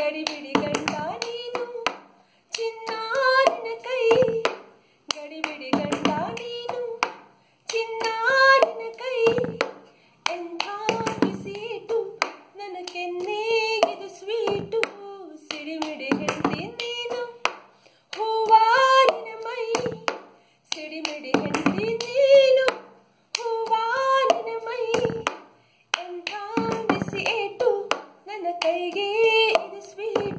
ಗಡಿಬಿಡಿ ಗಂಡ ನೀನು. ಚಿನ್ನಾರಿನ ಕೈ. ಗಡಿಬಿಡಿ ಗಂಡ ನೀನು. ಚಿನ್ನಾರಿನ ಕೈ. ಎಂಥ ಬಿಸಿಟು ನನ್ನ ಕೆನ್ನೇಗಿದು ಸ್ವೀಟು. ಸಿಡಿಮಿಡಿ ಹೆಂಡಿ ನೀನು. ಹೂವಾರಿನ ಮೈ. ಸಿಡಿಮಿಡಿ ಹೆಂಡಿ ನೀನು. ಹೂವಾರಿನ ಮೈ. ಎಂಥ ಬಿಸಿ ನನ್ನ ಕೈಗೆ is